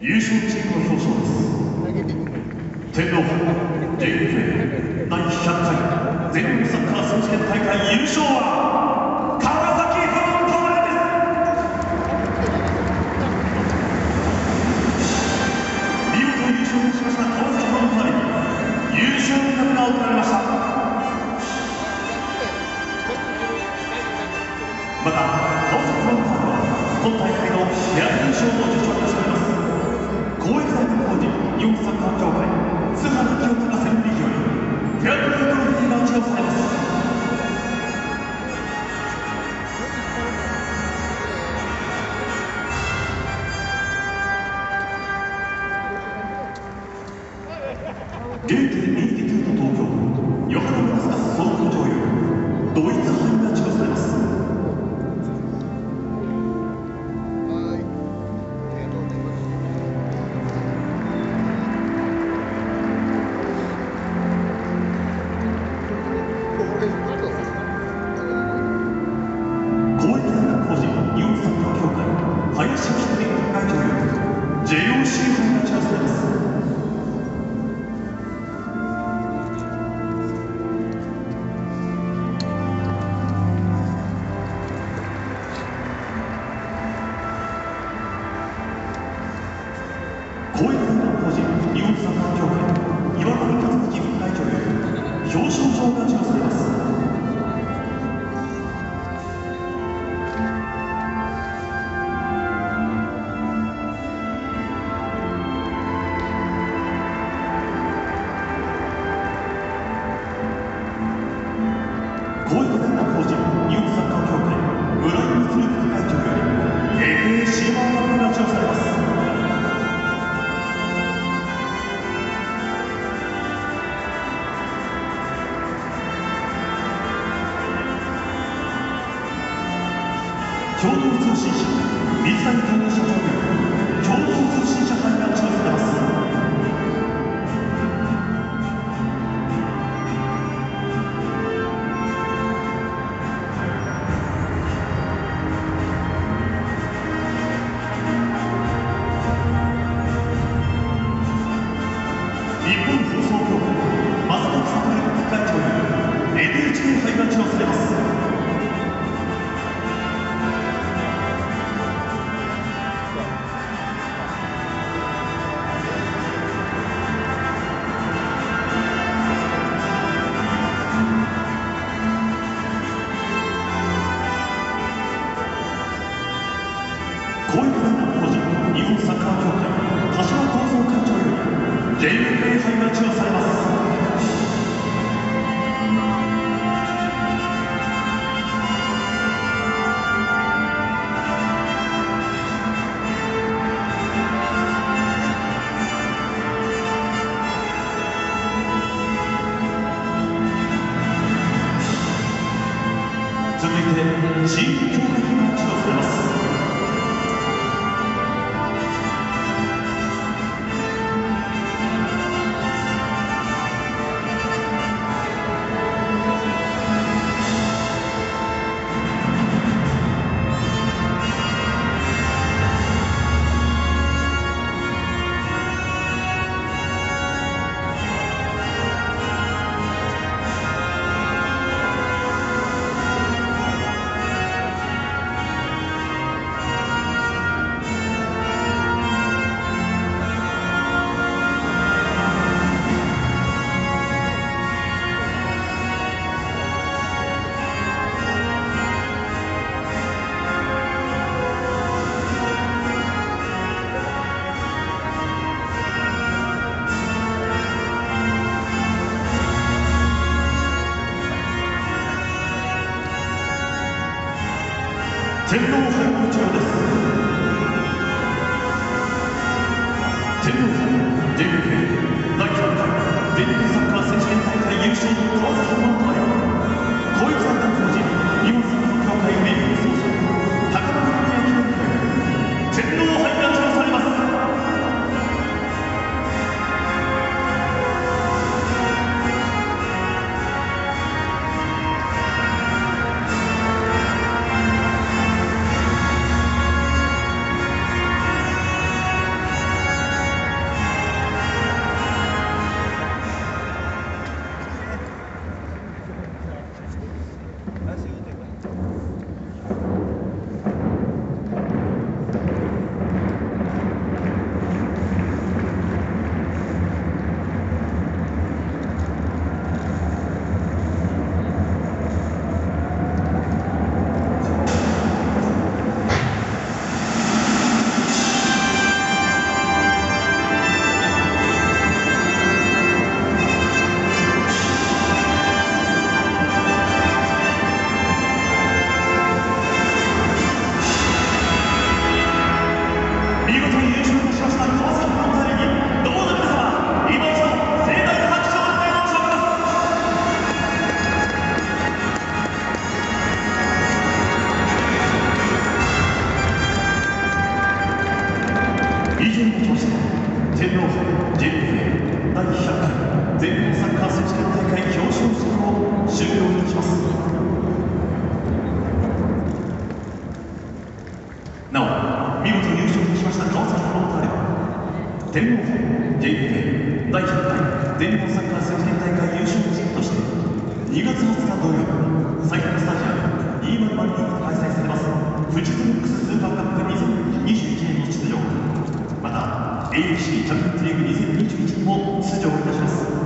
優勝チームの表彰です天皇杯 JFA 第100回全日本サッカー選手権大会優勝は川崎フロンターレです見事優勝しました川崎フロンターレに優勝の名が贈られましたまた川崎フロンターレは今大会のペア優勝を受賞いたしております公益財務法人日本サッカー協会津原清隆専理事よりグランプリトロフィーが授与されます。元気で公益大学法人日本サッカー協会共同通信社水谷太郎社長より共同通信社杯が用されます。天皇杯部長です。天皇杯 JFA 第100回全日本サッカー選手権大会優勝の川崎フロンターレ天皇杯 JFA 第100回全日本サッカー選手権大会表彰式を終了いたします。なお見事優勝いたしました川崎フロンターレは天皇杯 JFA 第100回全日本サッカー選手権大会優勝チームとして2月20日土曜日埼玉スタジアム202に開催されます富士通ックス AFC チャンピオンズリーグ2021にも出場いたします